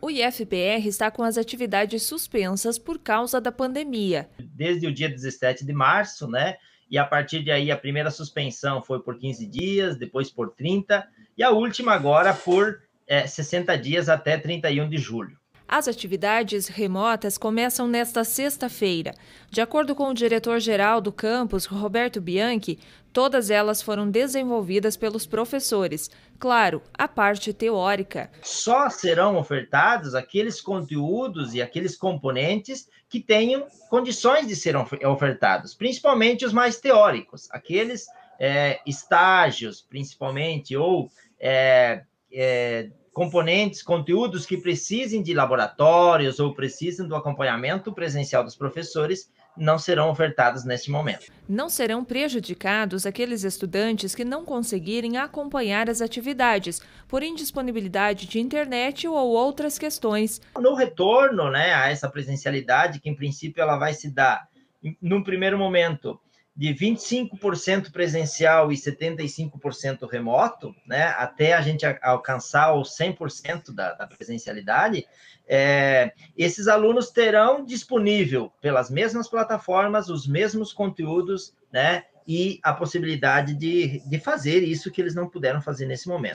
O IFPR está com as atividades suspensas por causa da pandemia. Desde o dia 17 de março, né? E a partir de aí, a primeira suspensão foi por 15 dias, depois por 30, e a última agora por é, 60 dias até 31 de julho. As atividades remotas começam nesta sexta-feira. De acordo com o diretor-geral do campus, Roberto Bianchi, todas elas foram desenvolvidas pelos professores. Claro, a parte teórica. Só serão ofertados aqueles conteúdos e aqueles componentes que tenham condições de serem ofertados, principalmente os mais teóricos, aqueles é, estágios, principalmente, ou é, é, componentes, conteúdos que precisem de laboratórios ou precisem do acompanhamento presencial dos professores não serão ofertados neste momento. Não serão prejudicados aqueles estudantes que não conseguirem acompanhar as atividades por indisponibilidade de internet ou outras questões. No retorno né, a essa presencialidade, que em princípio ela vai se dar, num primeiro momento, de 25% presencial e 75% remoto, né, até a gente alcançar o 100% da, da presencialidade, é, esses alunos terão disponível pelas mesmas plataformas os mesmos conteúdos, né, e a possibilidade de, de fazer isso que eles não puderam fazer nesse momento.